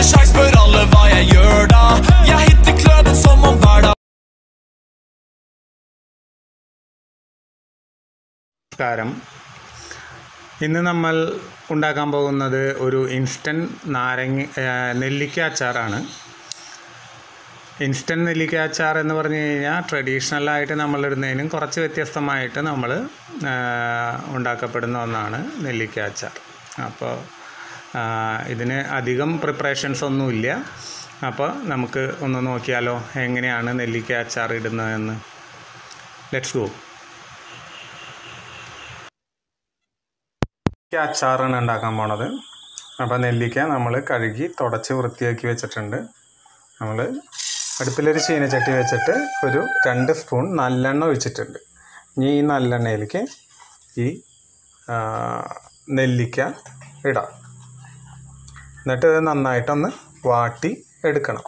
ikke sjans, spør alle hva jeg gjør da. Jeg hitter kløden som om hver dag. നമസ്കാരം. ഇന്ന് നമ്മൾ ഉണ്ടാക്കാൻ പോകുന്നത് ഒരു ഇൻസ്റ്റന്റ് നാരങ്ങ നെല്ലിക്ക അച്ചാറാണ്. ഇൻസ്റ്റന്റ് നെല്ലിക്ക അച്ചാർ എന്ന് പറഞ്ഞു കഴിഞ്ഞാൽ ട്രഡീഷണലായിട്ട് നമ്മളിടുന്നതിനും കുറച്ച് വ്യത്യസ്തമായിട്ട് നമ്മൾ ഉണ്ടാക്കപ്പെടുന്ന ഒന്നാണ് നെല്ലിക്ക അച്ചാർ. അപ്പോൾ ഇതിന് അധികം പ്രിപ്പറേഷൻസ് ഒന്നുമില്ല. അപ്പോൾ നമുക്ക് ഒന്ന് നോക്കിയാലോ എങ്ങനെയാണ് നെല്ലിക്ക അച്ചാർ ഇടുന്നതെന്ന്. ലെറ്റ്സ് ഗോ അച്ചാറാണ് ഉണ്ടാക്കാൻ പോണത്. അപ്പോൾ നെല്ലിക്ക നമ്മൾ കഴുകി തുടച്ച് വൃത്തിയാക്കി വെച്ചിട്ടുണ്ട്. നമ്മൾ അടുപ്പിലൊരു ചീനച്ചട്ടി വെച്ചിട്ട് ഒരു രണ്ട് സ്പൂൺ നല്ലെണ്ണ ഒഴിച്ചിട്ടുണ്ട്. ഇനി ഈ നല്ലെണ്ണയിലേക്ക് ഈ നെല്ലിക്ക ഇടാം. എന്നിട്ട് ഇത് നന്നായിട്ടൊന്ന് വാട്ടി എടുക്കണം.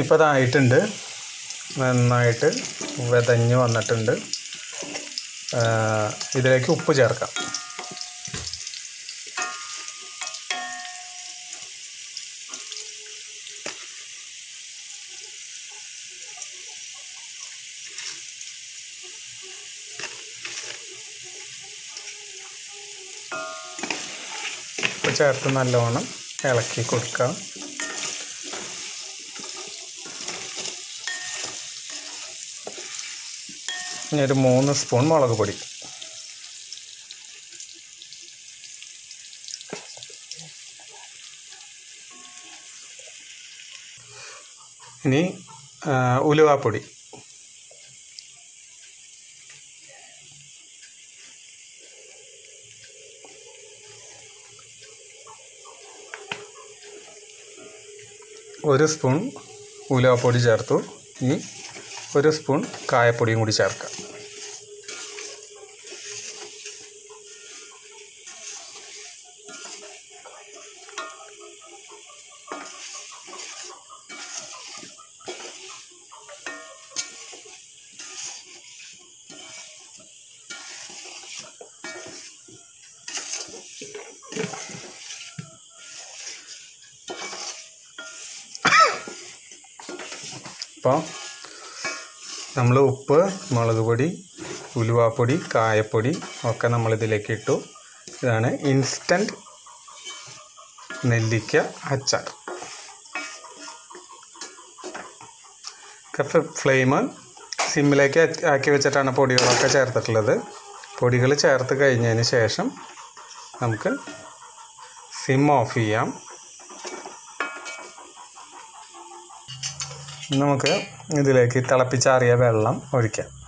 ഇപ്പോൾ ഇതായിട്ടുണ്ട് നന്നായിട്ട് വിതഞ്ഞ് വന്നിട്ടുണ്ട്. ഇതിലേക്ക് ഉപ്പ് ചേർക്കാം. ഉപ്പ് ചേർത്ത് നല്ലവണ്ണം ഇളക്കി കൊടുക്കാം. ഇനി ഒരു മൂന്ന് സ്പൂൺ മുളക് പൊടി. ഇനി ഉലുവാപ്പൊടി. ഒരു സ്പൂൺ ഉലുവാപ്പൊടി ചേർത്തു. ഇനി ഒരു സ്പൂൺ കായപ്പൊടിയും കൂടി ചേർക്കാം. അപ്പോൾ നമ്മൾ ഉപ്പ് മുളക് പൊടി ഉലുവാപ്പൊടി കായപ്പൊടി ഒക്കെ നമ്മളിതിലേക്ക് ഇട്ടു. ഇതാണ് ഇൻസ്റ്റന്റ് നെല്ലിക്ക അച്ചാർ. കഫ് ഫ്ലെയിം സിമ്മിലേക്ക് ആക്കി വെച്ചിട്ടാണ് പൊടികളൊക്കെ ചേർത്തിട്ടുള്ളത്. പൊടികൾ ചേർത്ത് കഴിഞ്ഞതിന് ശേഷം നമുക്ക് സിം ഓഫ് ചെയ്യാം. നമുക്ക് ഇതിലേക്ക് തിളപ്പിച്ചാറിയ വെള്ളം ഒഴിക്കാം.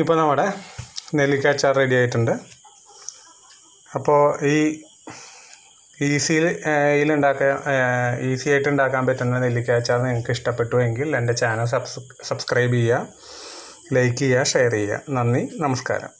ഇപ്പോൾ നമ്മുടെ നെല്ലിക്ക അച്ചാർ റെഡി ആയിട്ടുണ്ട്. അപ്പോൾ ഈ ഈസിയിൽ ഉണ്ടാക്കാൻ ഈസി ആയിട്ട് ഉണ്ടാക്കാൻ പറ്റുന്ന നെല്ലിക്ക അച്ചാർ നിങ്ങൾക്ക് ഇഷ്ടപ്പെട്ടു എങ്കിൽ എന്റെ ചാനൽ സബ്സ് സബ്സ്ക്രൈബ് ചെയ്യുക ലൈക്ക് ചെയ്യുക ഷെയർ ചെയ്യുക. നന്ദി നമസ്കാരം.